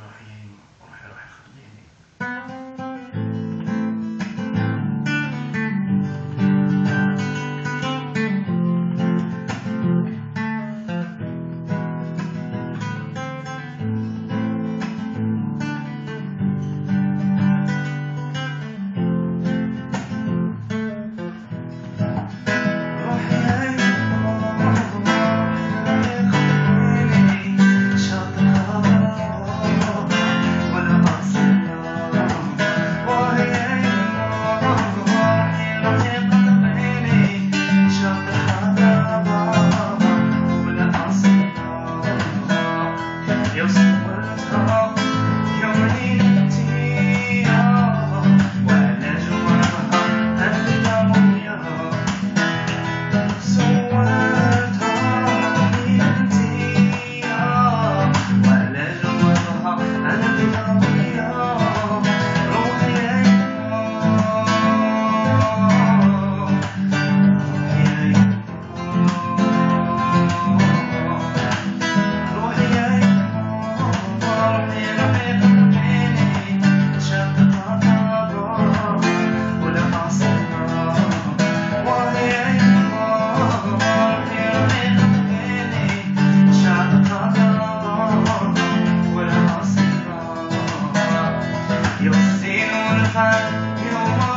your hand. Yo, behind your